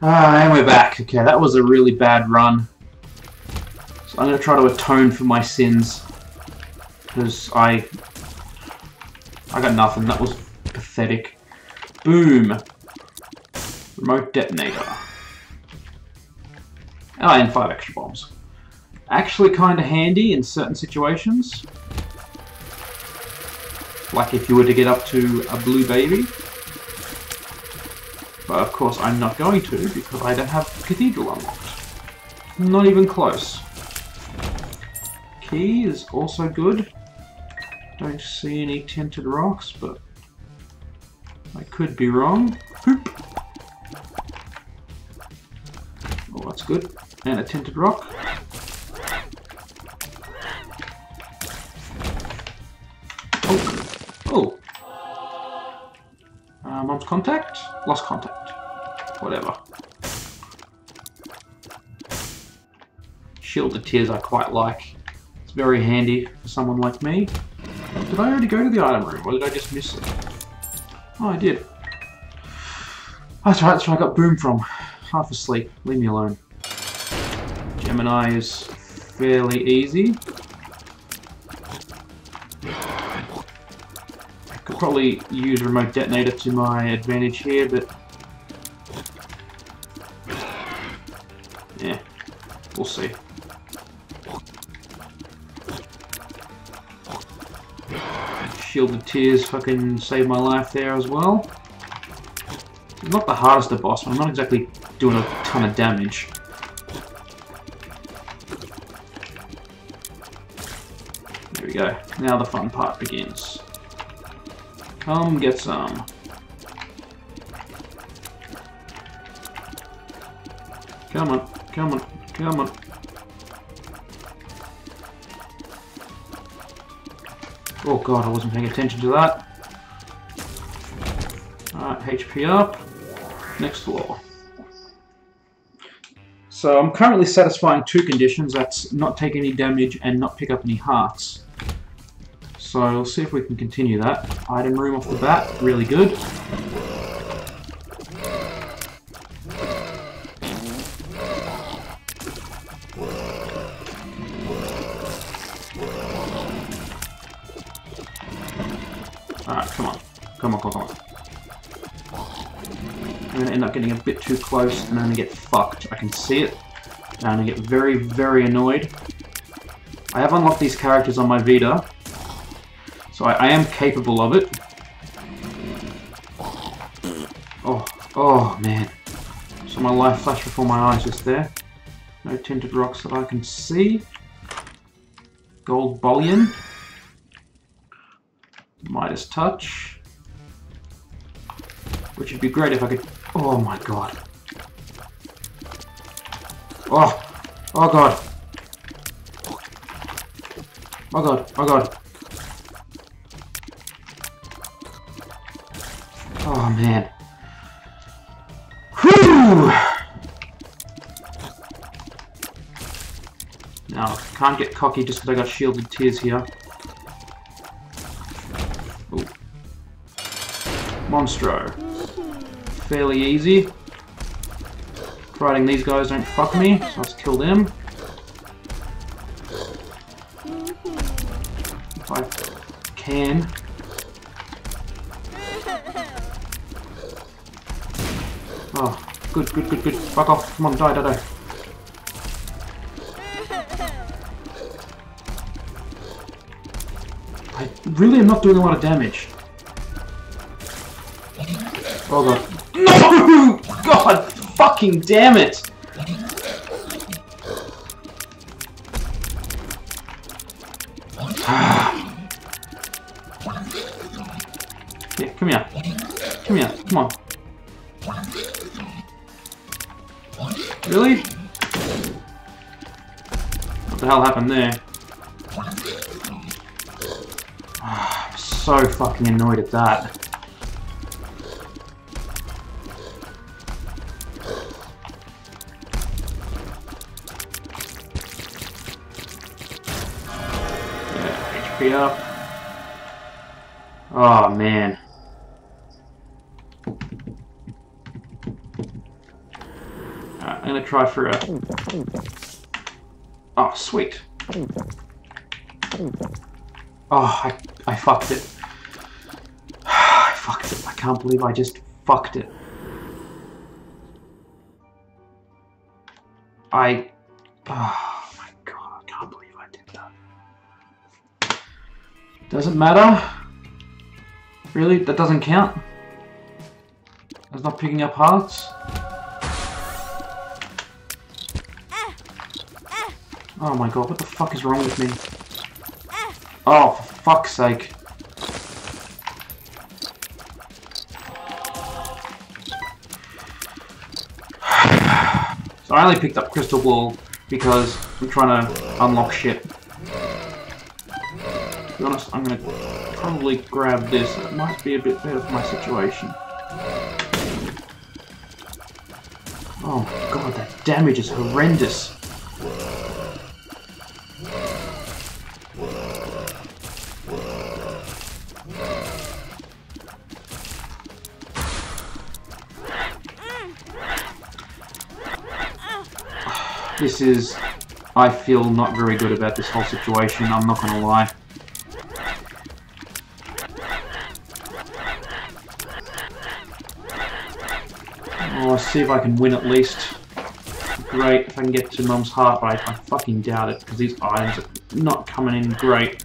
Ah, and we're back. Okay, that was a really bad run. So I'm going to try to atone for my sins. Because I... I got nothing. That was pathetic. Boom. Remote detonator. Oh, and five extra bombs. Actually kind of handy in certain situations. Like if you were to get up to a blue baby. But of course I'm not going to because I don't have Cathedral unlocked. Not even close. Key is also good. Don't see any tinted rocks, but I could be wrong. Hoop. Oh, that's good. And a tinted rock. Oh. Oh. Uh, mom's contact? Lost contact. Whatever. Shielded tears I quite like. It's very handy for someone like me. Did I already go to the item room, or did I just miss it? Oh, I did. That's right, that's where I got Boom from. Half asleep. Leave me alone. Gemini is fairly easy. I could probably use remote detonator to my advantage here, but Shielded Tears fucking saved my life there as well. Not the hardest of boss, but I'm not exactly doing a ton of damage. There we go. Now the fun part begins. Come get some. Come on, come on, come on. Oh god, I wasn't paying attention to that. Alright, HP up. Next floor. So I'm currently satisfying two conditions. That's not take any damage and not pick up any hearts. So we'll see if we can continue that. Item room off the bat, really good. Come on. Come on, come on. I'm to end up getting a bit too close and I'm to get fucked. I can see it. And I'm to get very, very annoyed. I have unlocked these characters on my Vita. So I, I am capable of it. Oh, oh man. So my life flashed before my eyes just there. No tinted rocks that I can see. Gold bullion. Midas touch. Which would be great if I could... Oh my god. Oh! Oh god! Oh god, oh god. Oh man. Whew! Now, can't get cocky just because I got shielded tears here. Ooh. Monstro. Fairly easy. Fighting these guys don't fuck me, so let's kill them. If I can. Oh, good, good, good, good. Fuck off. Come on, die, die, die. I really am not doing a lot of damage. Oh god. God fucking damn it! yeah, come here. Come here, come on. Really? What the hell happened there? I'm so fucking annoyed at that. Up. Oh man. Alright, I'm gonna try for a... Oh, sweet. Oh, I, I fucked it. I fucked it. I can't believe I just fucked it. I... Oh Doesn't matter. Really? That doesn't count? That's not picking up hearts? Oh my god, what the fuck is wrong with me? Oh, for fuck's sake. So I only picked up Crystal Ball because I'm trying to unlock shit. To be honest, I'm gonna probably grab this. It might be a bit better for my situation. Oh god, that damage is horrendous. This is... I feel not very good about this whole situation, I'm not gonna lie. Oh, I'll see if I can win at least. Great, if I can get to Mum's heart, but I, fucking doubt it, because these items are not coming in great.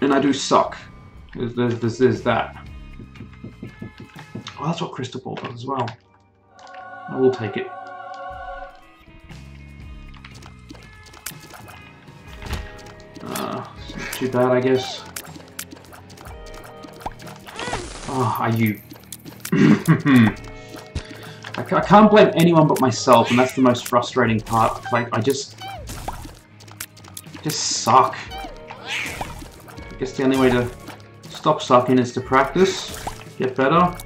And I do suck. There's, there's, there's, that. Oh, that's what Crystal Ball does as well. I will take it. Uh, not too bad, I guess. Oh, are you... I, I can't blame anyone but myself, and that's the most frustrating part. Like, I just... just suck. I guess the only way to stop sucking is to practice, get better,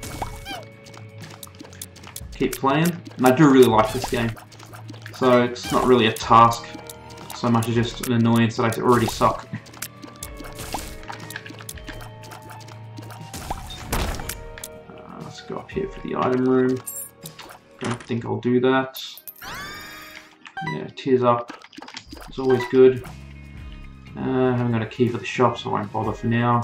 keep playing. And I do really like this game. So it's not really a task so much as just an annoyance that I already suck. Item room. Don't think I'll do that. Yeah, tears up. It's always good. Uh, I haven't got a key for the shop, so I won't bother for now.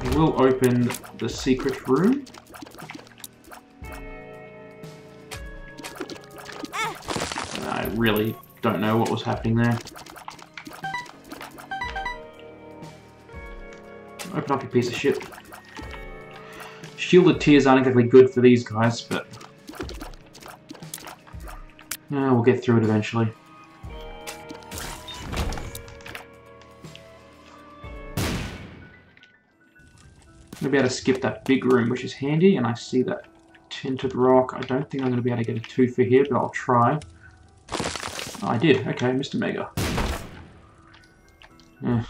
I will open the secret room. I really don't know what was happening there. Open up, you piece of shit. Shielded tears aren't exactly good for these guys, but... Yeah, we'll get through it eventually. I'm going to be able to skip that big room, which is handy, and I see that tinted rock. I don't think I'm going to be able to get a two for here, but I'll try. Oh, I did. Okay, Mr. Mega. Yeah.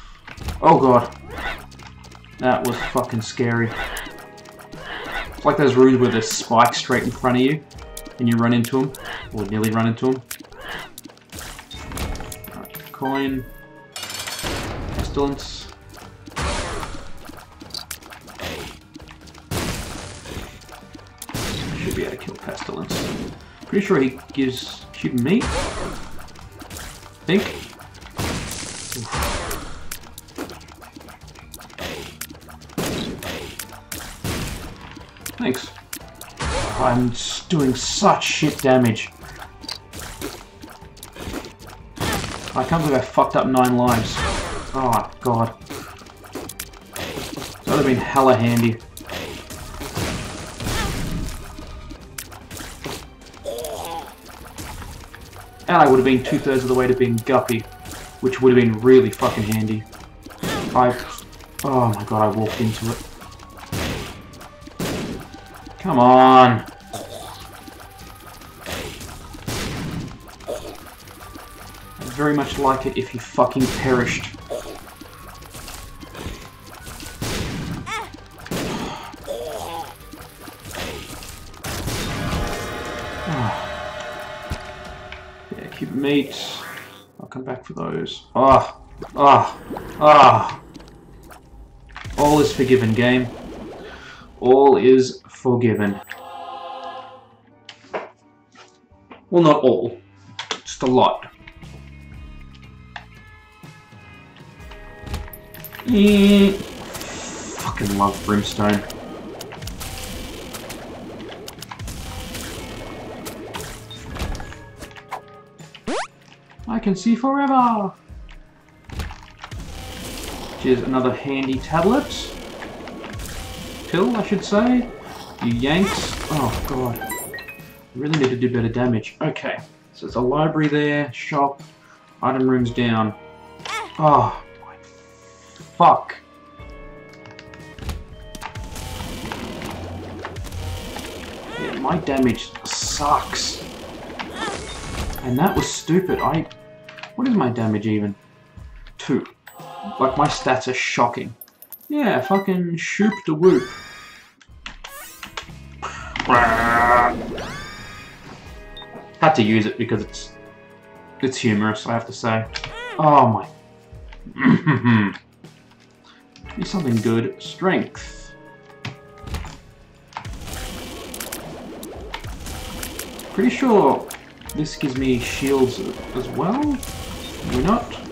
Oh god. That was fucking scary. It's like those rooms where there's spikes straight in front of you, and you run into them, or nearly run into them. Right, coin. Pestilence. Should be able to kill Pestilence. Pretty sure he gives cube meat. think. Thanks. I'm doing such shit damage. I can't believe I fucked up nine lives. Oh god. That would have been hella handy. And I would have been two-thirds of the way to being Guppy, which would have been really fucking handy. I... Oh my god, I walked into it. Come on! I'd very much like it if you fucking perished. Yeah, keep meat. I'll come back for those. Ah, ah, ah. All is forgiven, game. All is forgiven. Well, not all. Just a lot. Eh, fucking love Brimstone. I can see forever! Here's another handy tablet. Pill, I should say. You yanks. Oh, God. I really need to do better damage. Okay. So there's a library there, shop, item rooms down. Oh, my fuck. Yeah, my damage sucks. And that was stupid. I... What is my damage even? Two. Like, my stats are shocking. Yeah, fucking Shoop da Whoop. Had to use it because it's it's humorous, I have to say. Oh my. Be something good. Strength. Pretty sure this gives me shields as well. Maybe not.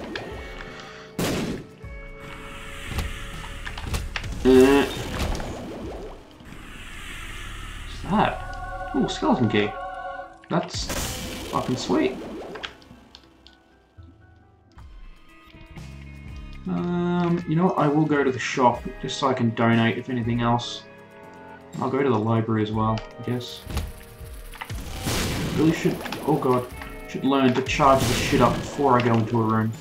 Skeleton key. That's fucking sweet. Um, you know what? I will go to the shop just so I can donate if anything else. I'll go to the library as well, I guess. Really should, oh god, should learn to charge this shit up before I go into a room.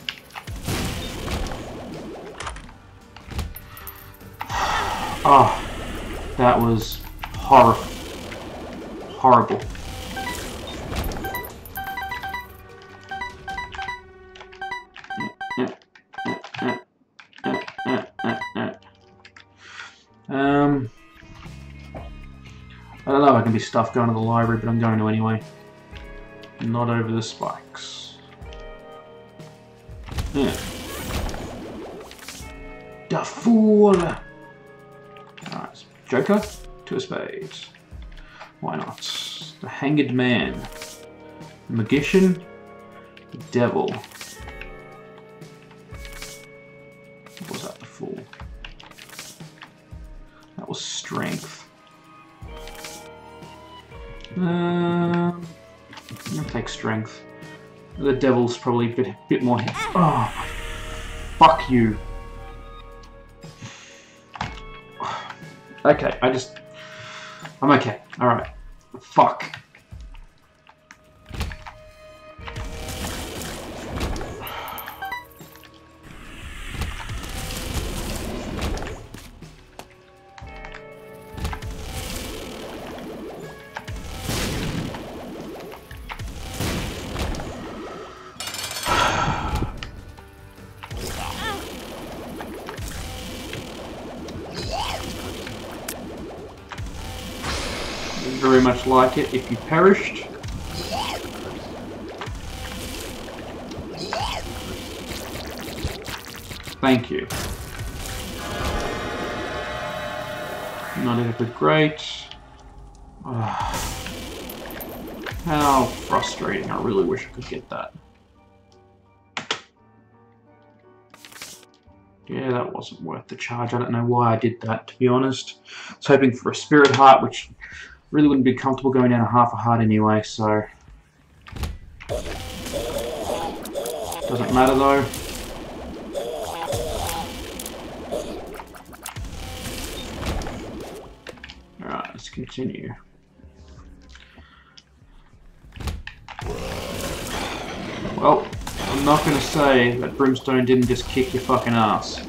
Ah, oh, that was hor horrible. Um, I don't know if I can be stuffed going to the library, but I'm going to anyway. Not over the spikes. Yeah. The fool! Alright, Joker, two of spades. Why not? The Hanged Man. The Magician. The Devil. What was that, the Fool? That was Strength. Um, I'll take Strength. The Devil's probably a bit, bit more... Oh, fuck you. Okay, I just... I'm okay. Alright. Fuck. Very much like it if you perished. Thank you. Not ever great. Oh, how frustrating. I really wish I could get that. Yeah, that wasn't worth the charge. I don't know why I did that, to be honest. I was hoping for a Spirit Heart, which really wouldn't be comfortable going down a half a heart anyway, so... Doesn't matter though. Alright, let's continue. Well, I'm not to say that Brimstone didn't just kick your fucking ass.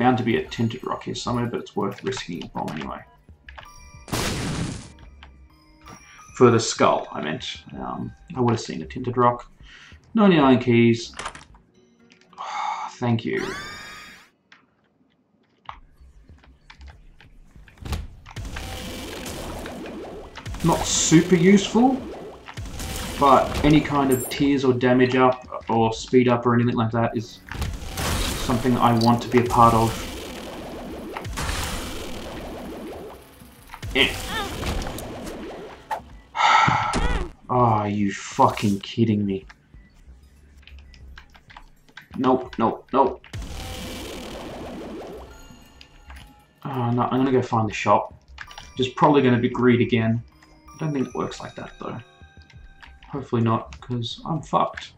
Bound to be a tinted rock here somewhere, but it's worth risking it from anyway. For the skull, I meant. Um, I would have seen a tinted rock. 99 keys. Oh, thank you. Not super useful, but any kind of tears or damage up or speed up or anything like that is something I want to be a part of. Eh. Oh, you fucking kidding me. Nope, nope, nope. Oh, no, I'm gonna go find the shop. Just probably gonna be greed again. I don't think it works like that, though. Hopefully not, because I'm fucked.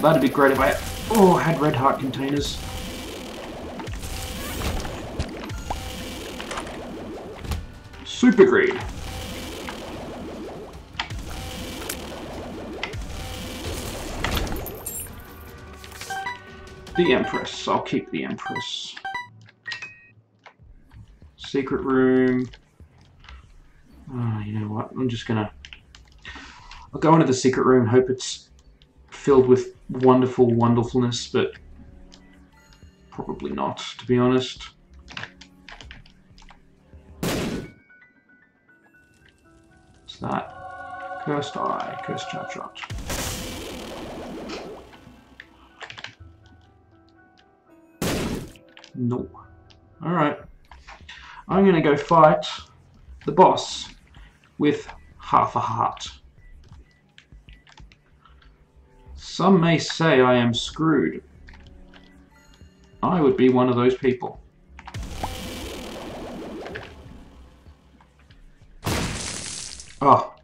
That'd be great if I oh had red heart containers. Super greed. The Empress. I'll keep the Empress. Secret room. Oh, you know what? I'm just gonna... I'll go into the secret room, hope it's filled with wonderful wonderfulness, but probably not, to be honest. What's that? Cursed Eye, Cursed Charge Shot. No. Alright. I'm gonna go fight the boss with half a heart. Some may say I am screwed. I would be one of those people. Oh.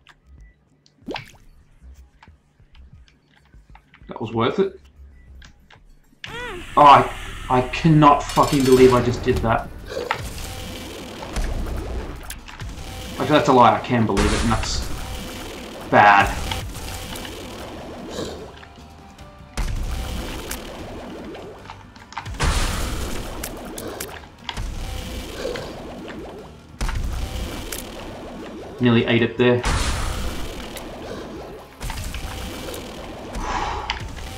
That was worth it. Oh, I I cannot fucking believe I just did that. Actually, that's a lie. I can believe it, and that's bad. Nearly ate it there.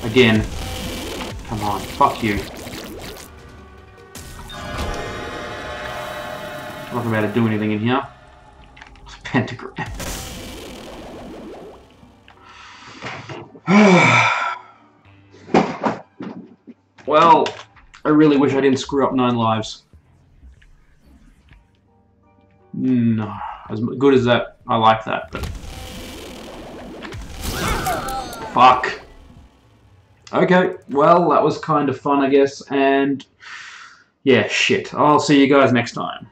Again. Come on, fuck you. I'm Not about to do anything in here. Pentagram. well, I really wish I didn't screw up nine lives. As good as that, I like that, but... Fuck. Okay, well, that was kind of fun, I guess, and... Yeah, shit. I'll see you guys next time.